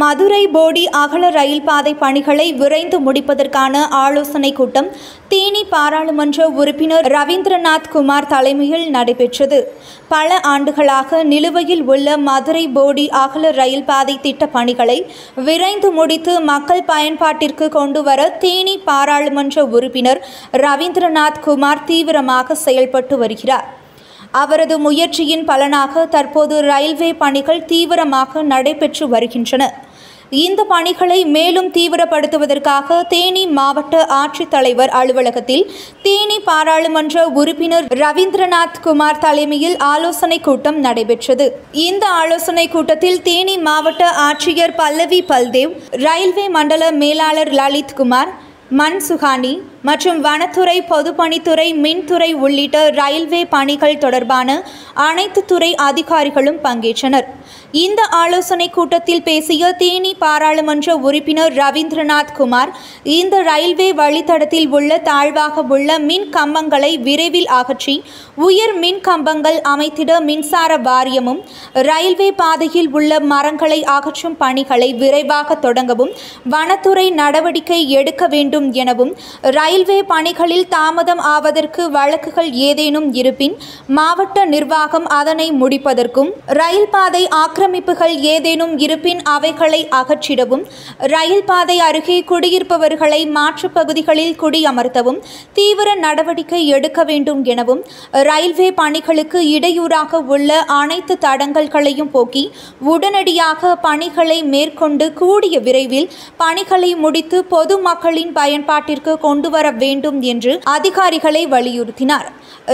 மதுரை போடி அகல ரயில் பாதை பணிகளை விரைந்து முடிப்பதற்கான ஆலோசனை கூட்டம் தேனி பாராளுமன்ற உறுப்பினர் ரவீந்திரநாத் குமார் தலைமையில் நடைபெற்றது. பல ஆண்டுகளாக நிலுவையில் உள்ள மதுரை போடி அகல ரயில் பாதை திட்ட பணிகளை விரைந்து முடித்து மக்கள் பயன்பாட்டிற்கு கொண்டு வர தேனி பாராளுமன்ற உறுப்பினர் ரவீந்திரநாத் குமார் தீவிரமாக செயல்பட்டு வருகிறார். அவரது முயற்சியின் பலனாக தற்போது ரயில்வே பணிகள் தீவிரமாக நடைபெற்று வருகின்றன. இந்த பணிகளை மேலும் தீவிரப்படுத்துவதற்காக தேனி மாவட்ட ஆட்சித்தலைவர் அலுவலகத்தில் தேனி பாராளுமன்ற உறுப்பினர் ரவீந்திரநாத் குமார் தலைமையில் ஆலோசனை கூட்டம் நடைபெற்றது. இந்த ஆலோசனை கூட்டத்தில் தேனி மாவட்ட ஆட்சியர் பல்லவி பல்தேவ் ரயில்வே மண்டல மேலாளர் லலித் குமார் மற்றும் வனத்துறை பொதுப்பணித்துறை மின்துறை உள்ளிட்ட ரயில்வே பணிகள் தொடர்பான அனைத்து துறை அதிகாரிகளும் பங்கேற்றனர். இந்த ஆலோசனை கூட்டத்தில் பேசிய தேனி பாராளுமன்ற உறுப்பினர் ரவீந்திரநாத் குமார் இந்த ரயில்வே வழித்தடத்தில் உள்ள தாழ்வாக உள்ள மின் கம்பங்களை விரைவில் அகற்றி உயர் மின் கம்பங்கள் அமைத்திட மின்சார வாரியமும் ரயில்வே பாதையில் உள்ள மரங்களை அகற்றும் பணிகளை விரைவாக தொடங்கவும் வனத்துறை நடவடிக்கை எடுக்க வேண்டும் எனவும் ரயில்வே பணிகளில் தாமதம் ஆவதற்கு வழக்குகள் ஏதேனும் இருப்பின் மாவட்ட நிர்வாகம் அதனை முடிப்பதற்கும் ரயில் பாதை ஆக்கிரமிப்புகள் ஏதேனும் இருப்பின் அவைகளை அகற்றிடவும் ரயில் பாதை அருகே குடியிருப்பவர்களை மாற்றுப் பகுதிகளில் குடியமர்த்தவும் தீவிர நடவடிக்கை எடுக்க வேண்டும் எனவும் ரயில்வே பணிகளுக்கு இடையூறாக உள்ள அனைத்து தடங்கல்களையும் போக்கி உடனடியாக பணிகளை மேற்கொண்டு கூடிய விரைவில் பணிகளை முடித்து பொதுமக்களின் பயன்பாட்டிற்கு கொண்டு வர வேண்டும் என்று அதிகாரிகளை வலியுறுத்தினார்.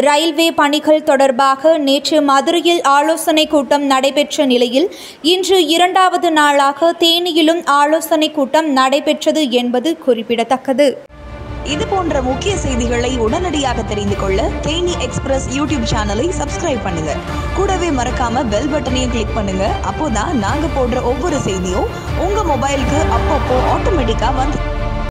ரயில்வே பணிகள் தொடர்பாக நேற்று மதுரையில் ஆலோசனை கூட்டம் நடைபெற்ற நிலையில் இன்று இரண்டாவது நாளாக தேனியிலும் ஆலோசனை கூட்டம் நடைபெற்றது என்பது குறிப்பிடத்தக்கது. இது போன்ற முக்கிய செய்திகளை உடனடியாக தெரிந்து கொள்ள தேனி எக்ஸ்பிரஸ் யூடியூப் சேனலை சப்ஸ்கிரைப் பண்ணுங்க. கூடவே மறக்காம பெல் பட்டனையும் கிளிக் பண்ணுங்க. அப்போதான் நாங்க போடுற ஒவ்வொரு செய்தியும் உங்க மொபைலுக்கு அப்பப்போ ஆட்டோமேட்டிக்கா வந்து